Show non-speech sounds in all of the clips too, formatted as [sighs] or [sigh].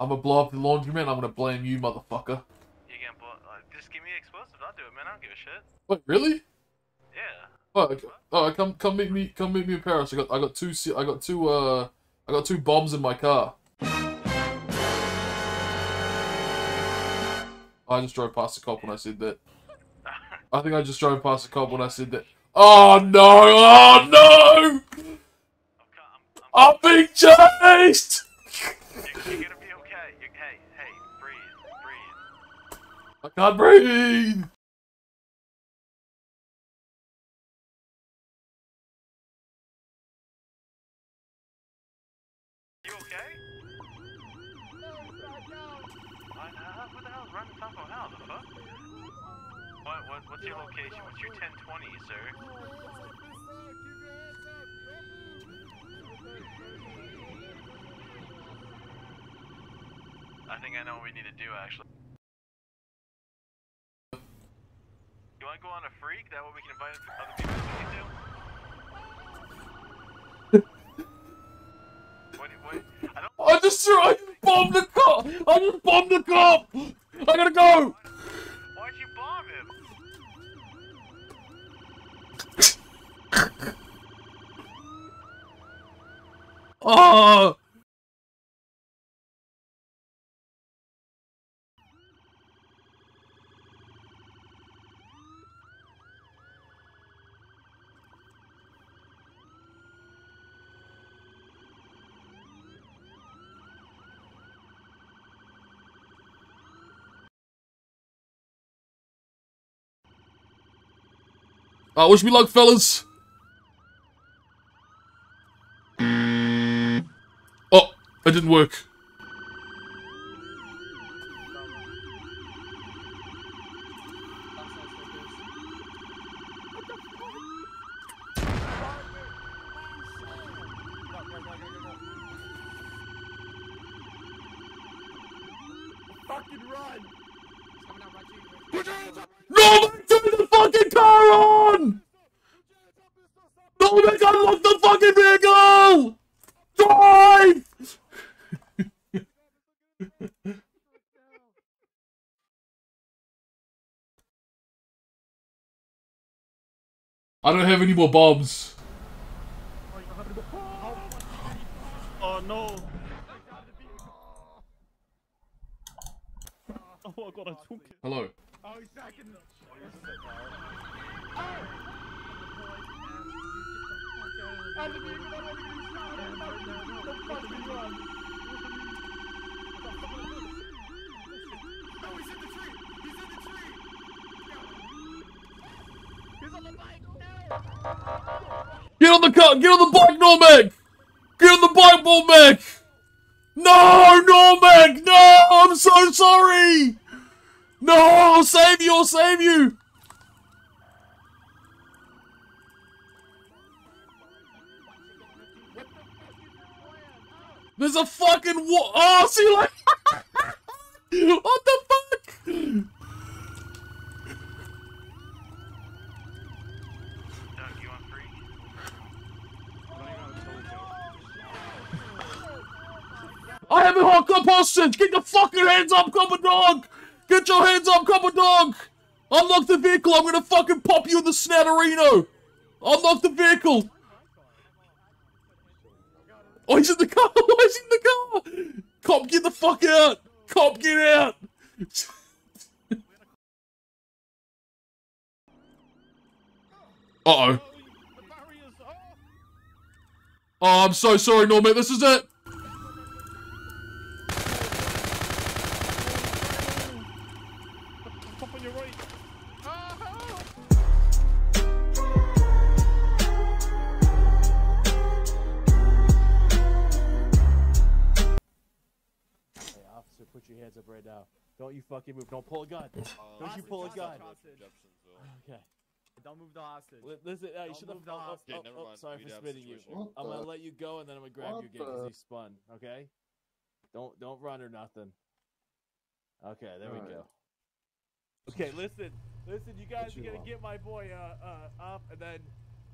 I'm gonna blow up the laundromat. I'm gonna blame you, motherfucker. You can blow. Uh, just give me explosives. I'll do it, man. I don't give a shit. Wait, really? Yeah. Oh, okay. oh, come come meet me. Come meet me in Paris. I got I got two. I got two. Uh, I got two bombs in my car. I just drove past the cop when I said that. [laughs] I think I just drove past the cop when I said that. Oh no! Oh no! I'm being chased! You're, you're gonna be okay. You're, hey, hey, breathe, breathe. I can't breathe. You okay? What, uh, the? What, what, what's your location? What's your 1020, sir? I think I know what we need to do, actually. You wanna go on a freak? That way we can invite other people to [laughs] what, what, I don't I just. I just bombed the cop. I just bombed the cop. I gotta go. Why'd you bomb him? Oh. [laughs] Uh, wish me luck, fellas. Oh, it didn't work. Fucking run! No, man, turn the fucking car on! No, man, unlock the fucking vehicle! Drive! I don't have any more bombs. Oh no! Oh my god, I took it. Hello. Oh, he's back in the. Get on the car! Get on the bike, Normac! Get on the bike, Normac! No, Normac! No! I'm so sorry! No! I'll save you! I'll save you! There's a fucking wa- Oh, see, like. [laughs] what the fuck? Doug, you want freak? I have a hot cup hostage! Get your fucking hands up, copper dog! Get your hands up, copper dog! Unlock the vehicle, I'm gonna fucking pop you in the snatterino! Unlock the vehicle! Oh, he's in the car! Why is he in the car? Cop, get the fuck out! Cop, get out! [laughs] Uh-oh. Oh, I'm so sorry, Norman. This is it. Put your hands up right now. Don't you fucking move. Don't pull a gun. Don't [laughs] you pull a gun. Okay. Don't move the hostage. Li- Listen, uh, you should have. the Oh, hostage. oh, Okay, never oh, mind. sorry We for spitting you. What I'm gonna let you go, and then I'm gonna grab what you again because the- he spun. Okay. Don't don't run or nothing. Okay, there we Alright. go. Okay, listen, listen. You guys you are gonna want? get my boy uh uh up, and then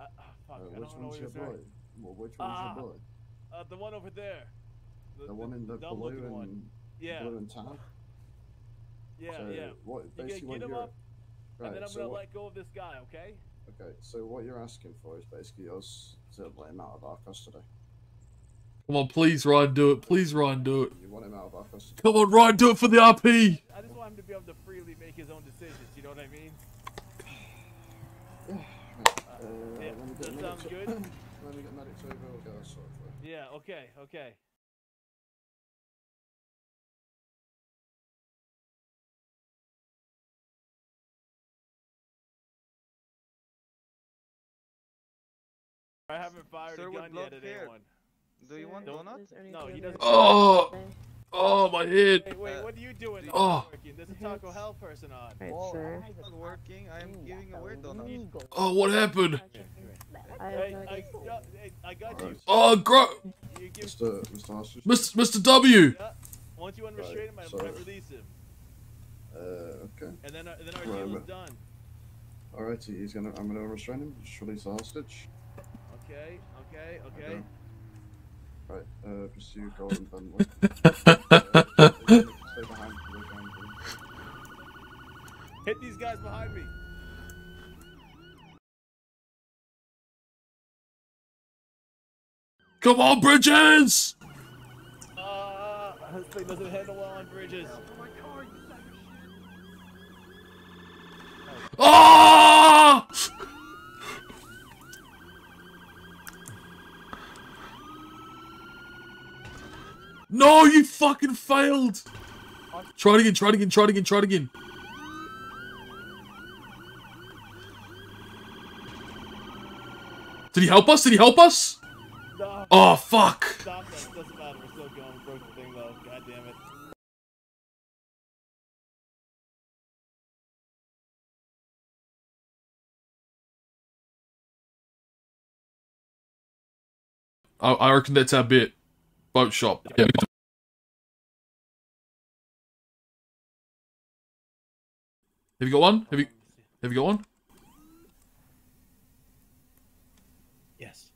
uh, ah, fuck, Uh, I which don't one's his your name. boy? Well, which one's Ah, your boy? Uh, the one over there. The one in the dumb blue and one. Yeah, You're in town. yeah, so yeah. What You basically get what him you're up, right? and then I'm so gonna what, let go of this guy. Okay? okay, so what you're asking for is basically us to let him out of our custody. Come on, please, Ryan, do it. Please, Ryan, do it. You want him out of our custody? Come on, Ryan, do it for the RP. I just want him to be able to freely make his own decisions. You know what I mean? Uh, yeah, let me that get medics sounds o- good. [clears throat] let me get medics over. We'll get us sorted. for you. Yeah. Okay. Okay. I haven't fired Sir a gun yet at hair. anyone. Do you want Don't- donuts? No, he doesn't. Oh, oh, my head. Wait, wait, what are you doing? That's Oh. working. There's a Taco Hell person on. Right, Well, sir. I'm not working. I'm giving away donuts. Oh, what happened? I Hey, have no I got, hey, I got you. Oh, gro, You give, Mr. Mr. Hostage. Mr. Mr. W. yeah. Once you unrestrain him, I, so- I release him, Uh, okay. and then, uh, and then our Right, deal is done. All right. He's gonna. I'm gonna restrain him. Just release the hostage. Okay, okay, okay. Okay. Right. Uh, pursue Golden Bentley. [laughs] stay behind. Stay behind. Hit these guys behind me. Come on, Bridges. Uh, this thing doesn't handle well on bridges. Ah! No, you fucking failed. Try it again, try it again, try it again, try it again. Did he help us? Did he help us? No, Oh, fuck. stop that. Doesn't matter. We're still going. Broke the thing though. God damn it. I, I reckon that's our bit. Boat shop. Yeah. Have you got one? Have you have you got one? Yes.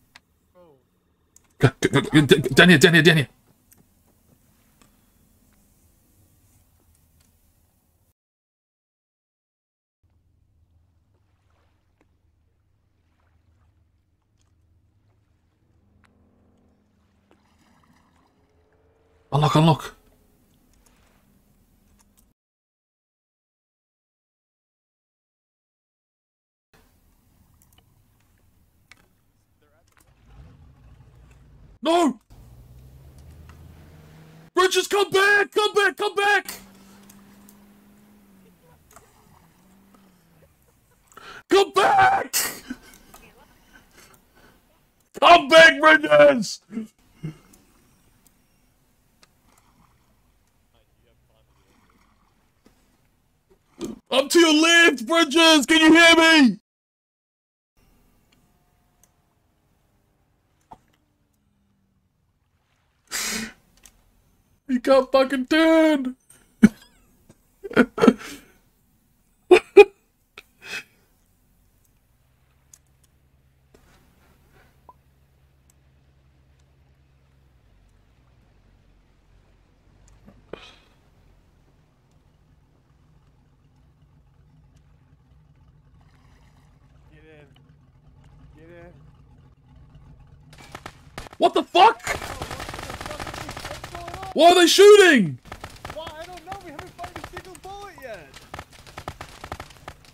Down here, down here, down here. Unlock, unlock. No! Bridges, come back! Come back! Come back! Come back! Come back, Bridges! Up to your left, Bridges! Can you hear me? [sighs] You can't fucking turn! [laughs] Get in. Get in. What the fuck? What's going on? Why are they shooting? Why? I don't know. We haven't fired a single bullet yet.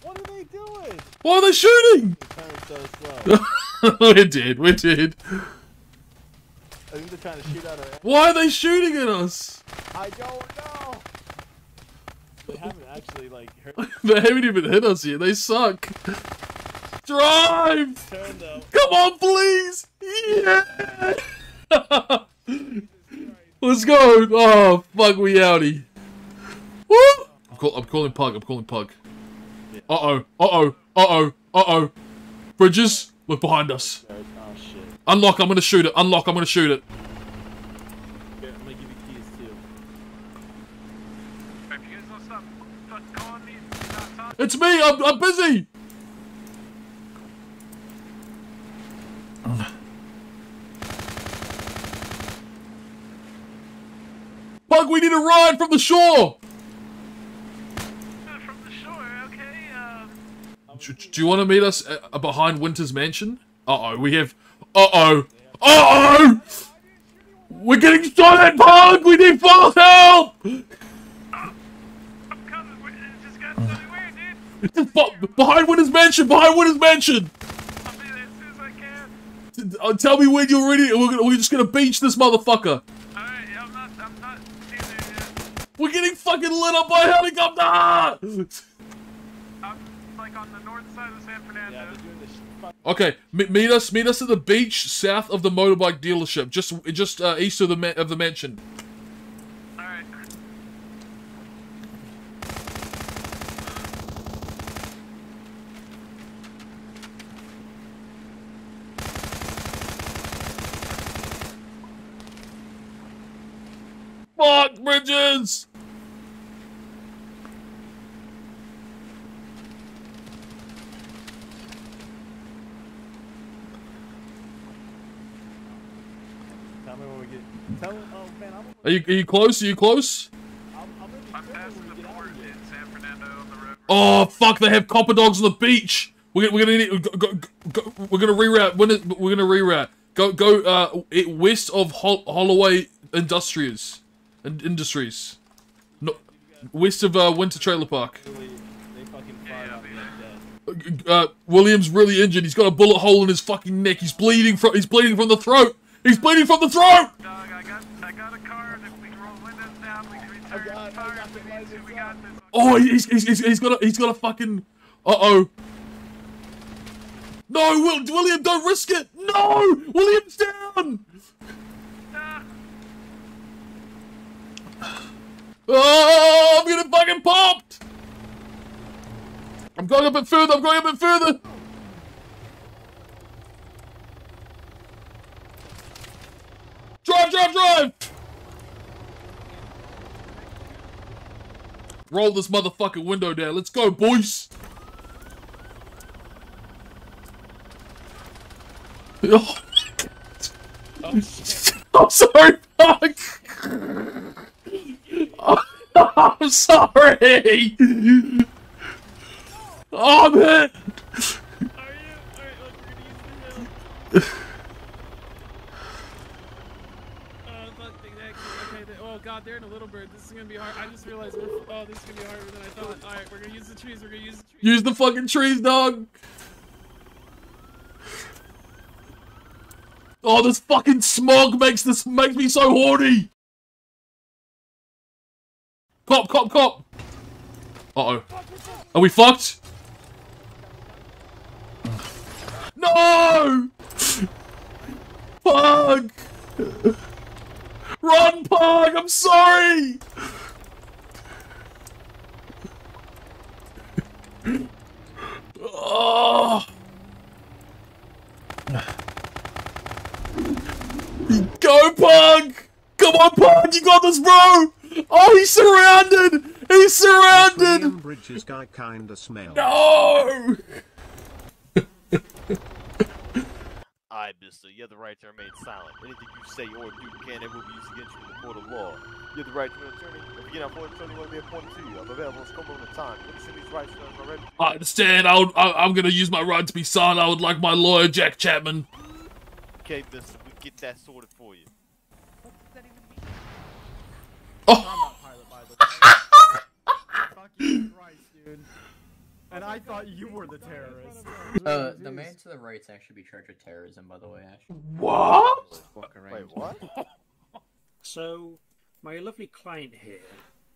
What are they doing? Why are they shooting? Turn so we did, we did. I think they're trying to shoot out our. Why are they shooting at us? I don't know. They haven't actually like hurt. [laughs] They haven't even hit us yet. They suck. Drive! Turn. Come on, please! Yeah! [laughs] Let's go! Oh, fuck, we outie. Woo! I'm, call- I'm calling Pug, I'm calling Pug. Uh-oh, uh-oh, uh-oh, uh-oh. Bridges, look behind us. Oh. Unlock, I'm gonna shoot it. Unlock, I'm gonna shoot it. Here, I'm gonna give you keys too. If you guys don't stop fucking calling me, not talking. It's me, I'm, I'm busy! Pug, we need to a ride from the shore. Uh, from the shore, okay, um... Do, do you want to meet us uh, behind Winter's Mansion? Uh oh, we have. Uh oh. Uh oh! We're getting at, Pug! We need full help! I'm coming, just got weird, dude. Behind Winter's Mansion! Behind Winter's Mansion! I'll be there as soon as I can. Uh, tell me when you're ready. We're, gonna, we're just gonna beach this motherfucker. Alright, I'm not, I'm not near there yet. We're getting fucking lit up by helicopter! I'm, like, on the north side of San Fernando. Yeah, they're doing this. Fuck. Okay, meet us. Meet us at the beach south of the motorbike dealership, just just uh, east of the of the mansion. Alright. Fuck Bridges! Tell me when we get. Tell me. Oh man, I'm. Are you are you close? Are you close? Oh fuck! They have copper dogs on the beach. We're, we're gonna need, go, go, we're gonna reroute. We're gonna reroute. Go go uh west of Hol- Holloway Industries, and Industries. No, west of uh, Winter Trailer Park. Uh, William's really injured. He's got a bullet hole in his fucking neck. He's bleeding from. He's bleeding from the throat. He's bleeding from the throat. Dog, I got, I got a car that we can roll windows down. We can return got- I fire got if the we need to. lights We got this. Oh, he's he's, he's, he's got a he's got a fucking. Uh oh. No, Will, William, don't risk it. No, William's down. Oh, I'm getting fucking popped. I'm going a bit further. I'm going a bit further. Drive, drive, drive. Roll this motherfucking window down. Let's go, boys. Oh. [laughs] I'm sorry, fuck. [laughs] I'm sorry. Oh man. are you? Alright, look, we're gonna use the hill. Oh, fuck, they actually, okay, they, oh in a little bird. This is gonna be hard. I just realized we're, oh, this is gonna be harder than I thought. Alright, we're gonna use the trees, we're gonna use the trees. Use the fucking trees, dog. Oh, this fucking smog makes this makes me so horny. Cop, cop, cop. Uh oh. Are we fucked? No! Pug! Run, Pug! I'm sorry! Oh! Go, Pug! Come on, Pug! You got this, bro! Oh, he's surrounded! He's surrounded! William Bridges guy kinda smell. No! I, mister, you have the right to remain silent. Anything you say or do can and will be used against you in the court of law. You have the right to an attorney. If you get an appointed attorney, will be appointed to you. I'm available at some moment in time. You understand these rights as already? I understand. I would, I, I'm gonna use my right to be silent. I would like my lawyer, Jack Chapman. Okay, mister, we get that sorted for you. Oh, I'm not pilot, by the way. [laughs] Fucking Christ, dude. And I thought you were the terrorist. [laughs] Uh, the man to the right's actually be charged with terrorism, by the way, Ash. what? Wait, what? [laughs] So, my lovely client here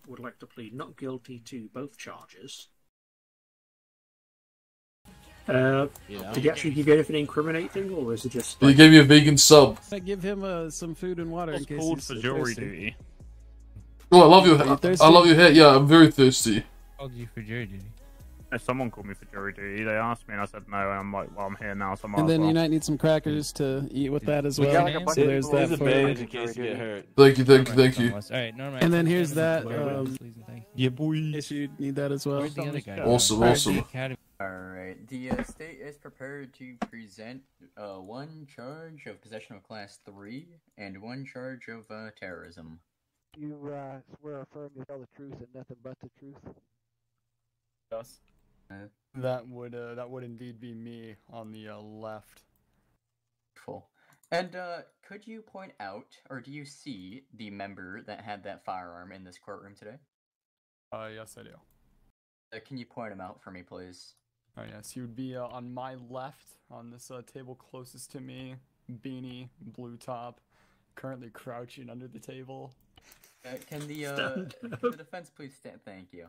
would like to plead not guilty to both charges. Uh, did he actually give you anything incriminating, or is it just They like, gave you a vegan sub. I give him uh, some food and water in case he's thirsty. duty. Oh, I love your. Are you I, love your hair. Yeah, I'm very thirsty. Called you for jury duty. Someone called me for jury duty. They asked me, and I said no. And I'm like, well, I'm here now, so I might And then well. you might need some crackers to eat with that as We well. got like a bunch so of there's that for bandage in case you get hurt. Thank you, thank you, thank you. Alright, no, no, And then here's that, um, and thank you. Yeah, boy. if you need that as well. The? Awesome, awesome. Academy. Alright, the uh, state is prepared to present uh, one charge of possession of class 3 and one charge of uh, terrorism. You uh, swear or affirm you'll tell the truth and nothing but the truth. Yes. That would uh, that would indeed be me on the uh, left. Cool. And uh, could you point out, or do you see the member that had that firearm in this courtroom today? Uh, yes, I do. Uh, can you point him out for me, please? Oh yes, he would be uh, on my left on this uh, table closest to me. Beanie, blue top, currently crouching under the table. Uh, can the uh, Stand the defense please stand? Thank you.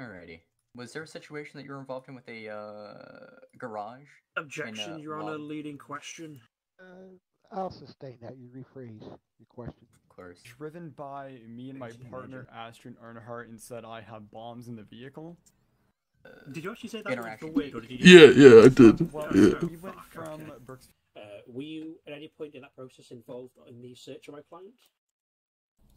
Alrighty. Was there a situation that you were involved in with a uh, garage? Objection, in, uh, Your Honor. Lon- Leading question. Uh, I'll sustain that. You rephrase your question. Of course. Driven by me and my Thank you, partner Astrid Earnhardt and said I have bombs in the vehicle. Did you actually say that? Was interaction. for weird, or did you Yeah, yeah, I did. Well, Yeah. we went Fuck, from okay. Brooks. Uh, were you at any point in that process involved in the search of my client?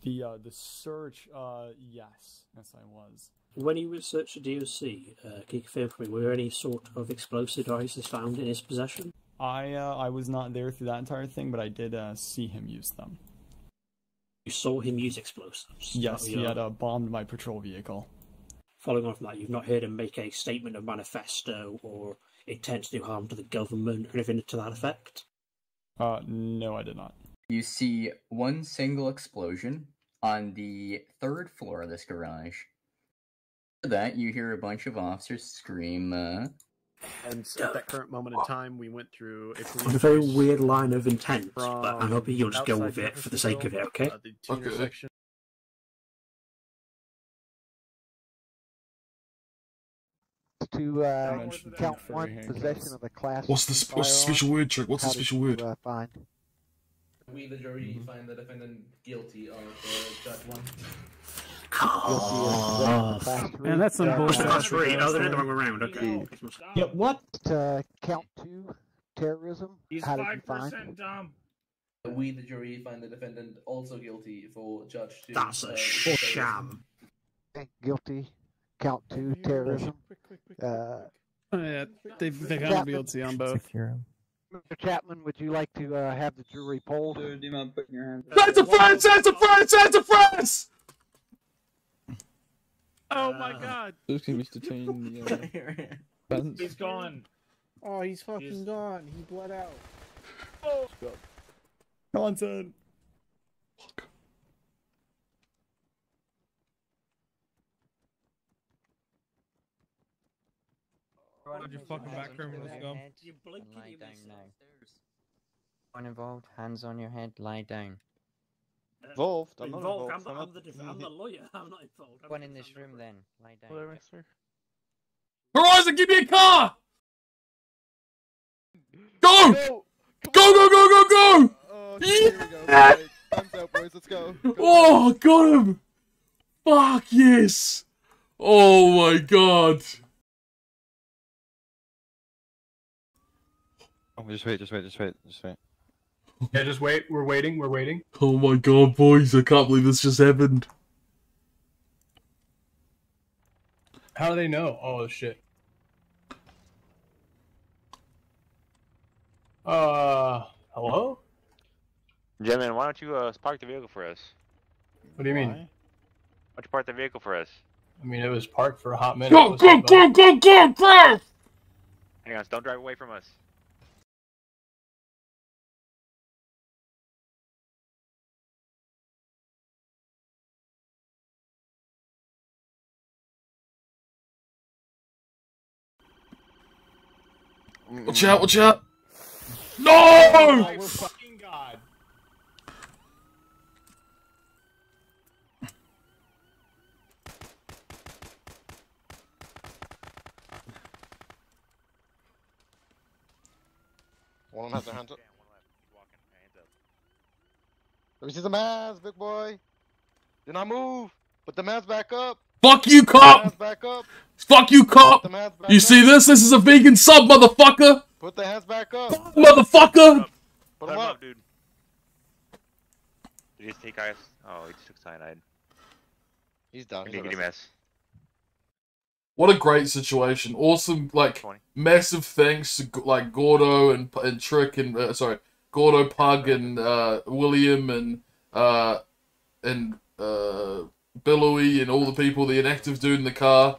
The uh, the search. Uh, yes, yes, I was. When he researched the DOC, uh, can you confirm for me, were there any sort of explosive devices found in his possession? I uh, I was not there through that entire thing, but I did uh, see him use them. You saw him use explosives? Yes, he yeah. had uh, bombed my patrol vehicle. Following on from that, you've not heard him make a statement of manifesto or intent to do harm to the government or anything to that effect? Uh, no, I did not. You see one single explosion on the third floor of this garage. After that, you hear a bunch of officers scream, uh, And at that current moment in time, we went through a A very weird line of intent, but I'm from hoping you'll just go with it for the sake of it, okay? uh, the Okay. To uh, count one, possession of a class. What's the what's the special word trick? What's the special you, word? Uh, find? We, the jury, find the defendant guilty of uh, judge one. Oh, Man, that's some bullshit. That's right. Oh, they're the wrong around. Okay. Yeah, what? Uh, count two, terrorism. He's How did you dumb. We, the jury, find the defendant also guilty for judge two. That's a uh, sham. Guilty. Count two, terrorism. Uh, Oh, yeah, they they gotta guilty on both. Mr. Chapman, would you like to uh, have the jury polled? Dude, do you mind putting your hands Santa France! Santa France! Santa France! Uh, Oh my god! Just give me to the uh. [laughs] He's gone. Oh, he's fucking gone. He bled out. Content. How'd you fucking back criminals go? You blink and lie you down miss now. upstairs. One involved, hands on your head, lie down. Uh, involved? I'm not Involved. involved. I'm, the, I'm I'm, not- the def- I'm the lawyer. [laughs] I'm not involved. I'm One the in this defendant. room then, lie down. Whatever, sir. Horizon, give me a car! Go! Go, go, go, go, go! Oh, Yeah! Thumbs [laughs] up, boys. Let's go. Oh, got him! Fuck yes! Oh my god! Oh, just wait, just wait, just wait, just wait. Yeah, just wait. We're waiting. We're waiting. Oh my god, boys, I can't believe this just happened. How do they know? Oh shit. Uh, hello? Gentlemen, why don't you uh, park the vehicle for us? What do you mean? Why don't you park the vehicle for us? I mean, it was parked for a hot minute. Go, What's go, go, go, go, go! Hang on, don't drive away from us. Watch out, watch out! No! Oh, we're fucking god. One of them has their hands up. Let me see the mask, big boy. Do not move. Put the mask back up. Fuck you, cop! back up. Fuck you, cop! the back You see up. this? This is a vegan sub, motherfucker! Put the hands back up. Motherfucker! Put Put them him up. up, dude. Did he just take ice? Oh, he just took cyanide. He's done. He's Giggity mess. What a great situation. Awesome, like, massive thanks to, like, Gordo and, and Trick and, uh, sorry, Gordo, Pug and, uh, William and, uh, and, uh, Billowy and all the people the inactive dude in the car.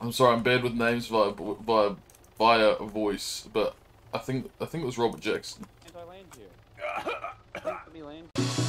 I'm sorry, I'm bad with names via via via voice, but I think I think it was Robert Jackson. [laughs]